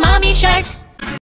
mommy shark.